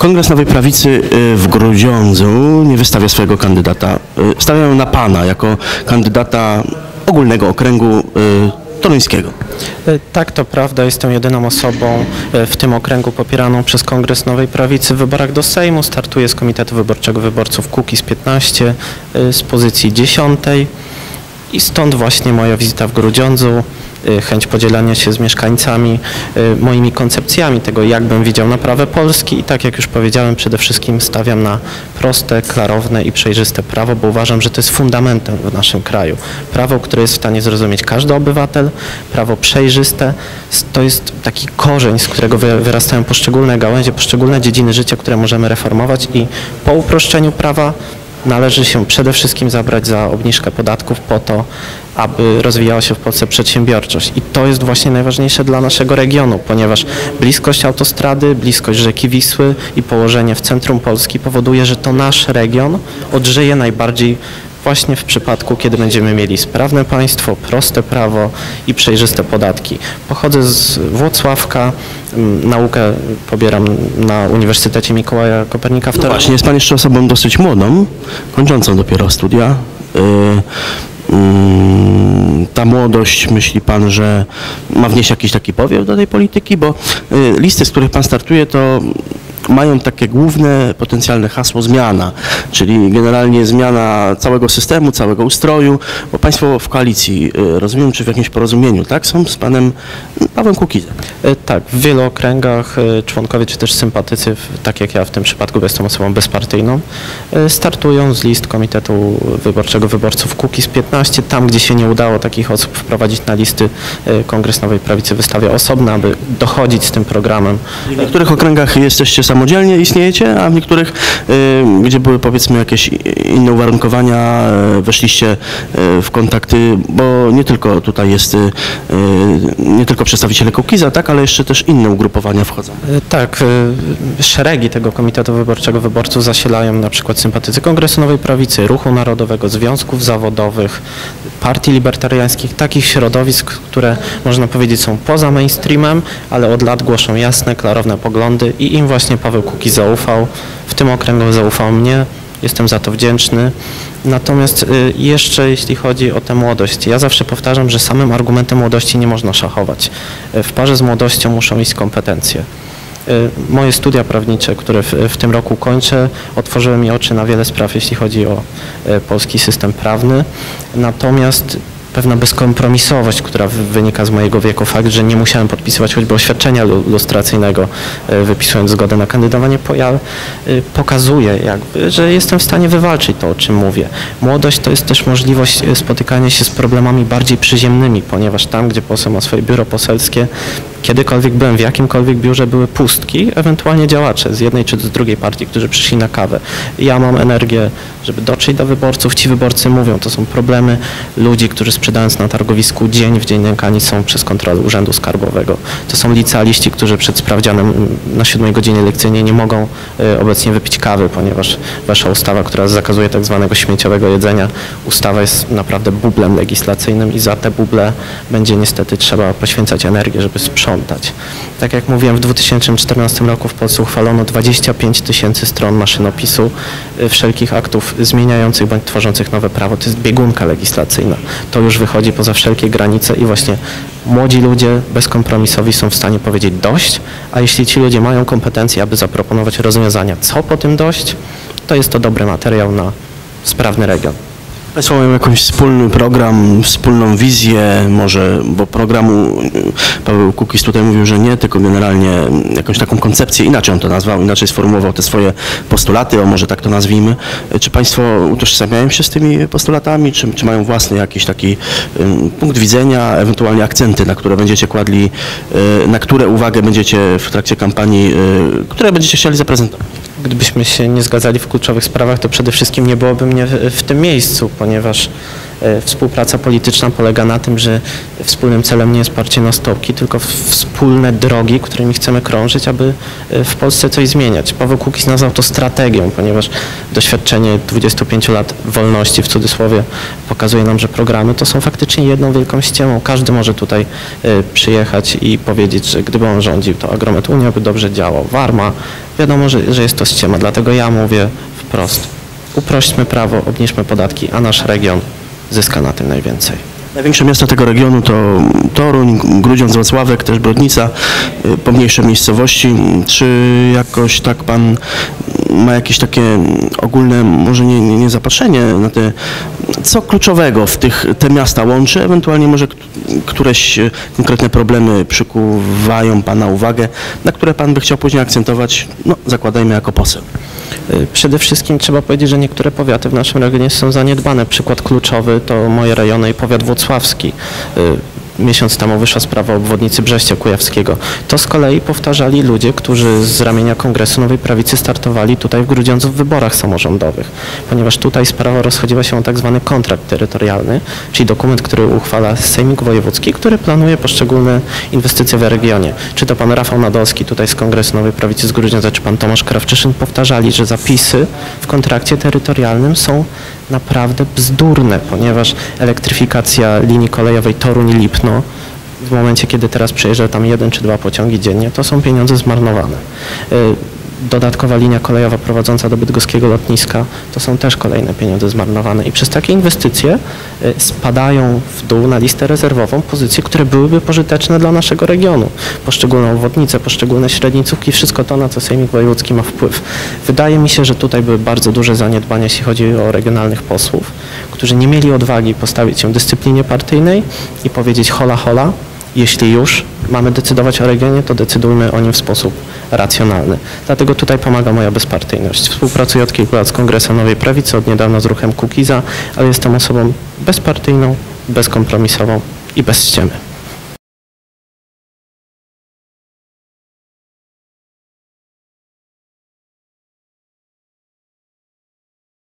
Kongres Nowej Prawicy y, w Grudziądzu nie wystawia swojego kandydata. Y, Stawiają na pana jako kandydata ogólnego okręgu y, toruńskiego. Tak, to prawda. Jestem jedyną osobą w tym okręgu popieraną przez Kongres Nowej Prawicy w wyborach do Sejmu. Startuję z Komitetu Wyborczego Wyborców Kukiz 15 e, z pozycji 10 i stąd właśnie moja wizyta w Grudziądzu, chęć podzielania się z mieszkańcami e, moimi koncepcjami tego, jak bym widział naprawę Polski i tak jak już powiedziałem, przede wszystkim stawiam na proste, klarowne i przejrzyste prawo, bo uważam, że to jest fundamentem w naszym kraju. Prawo, które jest w stanie zrozumieć każdy obywatel, prawo przejrzyste, to jest taki korzeń, z którego wy- wyrastają poszczególne gałęzie, poszczególne dziedziny życia, które możemy reformować i po uproszczeniu prawa należy się przede wszystkim zabrać za obniżkę podatków po to, aby rozwijała się w Polsce przedsiębiorczość. I to jest właśnie najważniejsze dla naszego regionu, ponieważ bliskość autostrady, bliskość rzeki Wisły i położenie w centrum Polski powoduje, że to nasz region odżyje najbardziej właśnie w przypadku, kiedy będziemy mieli sprawne państwo, proste prawo i przejrzyste podatki. Pochodzę z Włocławka, mm, naukę pobieram na Uniwersytecie Mikołaja Kopernika w No Toruniu. właśnie, jest pan jeszcze osobą dosyć młodą, kończącą dopiero studia. Y, mm, Ta młodość, myśli pan, że ma wnieść jakiś taki powiew do tej polityki? Bo y, listy, z których pan startuje, to mają takie główne potencjalne hasło zmiana, czyli generalnie zmiana całego systemu, całego ustroju, bo państwo w koalicji, y, rozumiem, czy w jakimś porozumieniu, tak, są z panem Pawłem Kukizem. E, Tak, w wielu okręgach e, członkowie czy też sympatycy, tak jak ja w tym przypadku, bo jestem osobą bezpartyjną, e, startują z list Komitetu Wyborczego Wyborców Kukiz 15. Tam, gdzie się nie udało takich osób wprowadzić na listy, Kongres Nowej Prawicy wystawia osobne, aby dochodzić z tym programem. W niektórych okręgach jesteście samodzielnie, istniejecie, a w niektórych, y, gdzie były powiedzmy jakieś inne uwarunkowania, y, weszliście y, w kontakty, bo nie tylko tutaj jest, nie tylko przedstawiciele Kukiza, tak, ale jeszcze też inne ugrupowania wchodzą. E, Tak, e, szeregi tego Komitetu Wyborczego Wyborców zasilają na przykład sympatycy Kongresu Nowej Prawicy, Ruchu Narodowego, związków zawodowych, partii libertariańskich, takich środowisk, które można powiedzieć są poza mainstreamem, ale od lat głoszą jasne, klarowne poglądy i im właśnie Paweł Kukiz zaufał, w tym okręgu zaufał mnie, jestem za to wdzięczny. Natomiast y, jeszcze jeśli chodzi o tę młodość, ja zawsze powtarzam, że samym argumentem młodości nie można szachować. Y, W parze z młodością muszą iść kompetencje. Y, Moje studia prawnicze, które w, w tym roku kończę, otworzyły mi oczy na wiele spraw, jeśli chodzi o polski system prawny. Natomiast pewna bezkompromisowość, która wy- wynika z mojego wieku, fakt, że nie musiałem podpisywać choćby oświadczenia lu- lustracyjnego, y, wypisując zgodę na kandydowanie, poja- y, pokazuje jakby, że jestem w stanie wywalczyć to, o czym mówię. Młodość to jest też możliwość y, spotykania się z problemami bardziej przyziemnymi, ponieważ tam, gdzie poseł ma swoje biuro poselskie, kiedykolwiek byłem w jakimkolwiek biurze, były pustki, ewentualnie działacze z jednej czy z drugiej partii, którzy przyszli na kawę. Ja mam energię, żeby dotrzeć do wyborców. Ci wyborcy mówią, to są problemy ludzi, którzy sprzedając na targowisku dzień w dzień nękani są przez kontrolę Urzędu Skarbowego. To są licealiści, którzy przed sprawdzianem na siódmej godzinie lekcyjnej nie mogą y, obecnie wypić kawy, ponieważ wasza ustawa, która zakazuje tak zwanego śmieciowego jedzenia, ustawa jest naprawdę bublem legislacyjnym i za te buble będzie niestety trzeba poświęcać energię, żeby sprzątać. Tak jak mówiłem, w 2014 roku w Polsce uchwalono 25 tysięcy stron maszynopisu y, wszelkich aktów zmieniających bądź tworzących nowe prawo. To jest biegunka legislacyjna. To już wychodzi poza wszelkie granice i właśnie młodzi ludzie bezkompromisowi są w stanie powiedzieć dość, a jeśli ci ludzie mają kompetencje, aby zaproponować rozwiązania, co po tym dość, to jest to dobry materiał na sprawny region. Państwo mają jakiś wspólny program, wspólną wizję, może, bo programu y, Paweł Kukiz tutaj mówił, że nie, tylko generalnie jakąś taką koncepcję, inaczej on to nazwał, inaczej sformułował te swoje postulaty, o może tak to nazwijmy. Y, Czy Państwo utożsamiają się z tymi postulatami, czy, czy mają własny jakiś taki punkt widzenia, ewentualnie akcenty, na które będziecie kładli, y, na które uwagę będziecie w trakcie kampanii, które będziecie chcieli zaprezentować? Gdybyśmy się nie zgadzali w kluczowych sprawach, to przede wszystkim nie byłoby mnie w, w tym miejscu, ponieważ e, współpraca polityczna polega na tym, że wspólnym celem nie jest parcie na stopki, tylko wspólne drogi, którymi chcemy krążyć, aby e, w Polsce coś zmieniać. Paweł Kukiz nazwał to strategią, ponieważ doświadczenie 25 lat wolności, w cudzysłowie, pokazuje nam, że programy to są faktycznie jedną wielką ściemą. Każdy może tutaj e, przyjechać i powiedzieć, że gdyby on rządził, to Agromet Unia by dobrze działał. Warma, wiadomo, że, że jest to ściema, dlatego ja mówię wprost. Uprośćmy prawo, obniżmy podatki, a nasz region zyska na tym najwięcej. Największe miasta tego regionu to Toruń, Grudziądz, Wrocławek, też Brodnica, y, pomniejsze miejscowości. Czy jakoś tak pan ma jakieś takie ogólne, może nie, nie, nie zapatrzenie na te, co kluczowego w tych, te miasta łączy, ewentualnie może któreś y, konkretne problemy przykuwają pana uwagę, na które pan by chciał później akcentować, no zakładajmy jako poseł. Y, Przede wszystkim trzeba powiedzieć, że niektóre powiaty w naszym regionie są zaniedbane. Przykład kluczowy to moje rejony i powiat włocławski. Miesiąc temu wyszła sprawa obwodnicy Brześcia Kujawskiego. To z kolei powtarzali ludzie, którzy z ramienia Kongresu Nowej Prawicy startowali tutaj w Grudziądzu w wyborach samorządowych, ponieważ tutaj sprawa rozchodziła się o tak zwany kontrakt terytorialny, czyli dokument, który uchwala Sejmik Wojewódzki, który planuje poszczególne inwestycje w regionie. Czy to pan Rafał Nadolski tutaj z Kongresu Nowej Prawicy z Grudziądza, czy pan Tomasz Krawczyszyn powtarzali, że zapisy w kontrakcie terytorialnym są naprawdę bzdurne, ponieważ elektryfikacja linii kolejowej Toruń-Lipno w momencie, kiedy teraz przejeżdża tam jeden czy dwa pociągi dziennie, to są pieniądze zmarnowane. Dodatkowa linia kolejowa prowadząca do bydgoskiego lotniska to są też kolejne pieniądze zmarnowane i przez takie inwestycje y, spadają w dół na listę rezerwową pozycje, które byłyby pożyteczne dla naszego regionu. Poszczególne obwodnice, poszczególne średnicówki, wszystko to, na co Sejmik Wojewódzki ma wpływ. Wydaje mi się, że tutaj były bardzo duże zaniedbania, jeśli chodzi o regionalnych posłów, którzy nie mieli odwagi postawić się dyscyplinie partyjnej i powiedzieć hola hola, jeśli już mamy decydować o regionie, to decydujmy o nim w sposób racjonalny. Dlatego tutaj pomaga moja bezpartyjność. Współpracuję od kilku lat z Kongresem Nowej Prawicy, od niedawna z ruchem Kukiza, ale jestem osobą bezpartyjną, bezkompromisową i bez ściemy.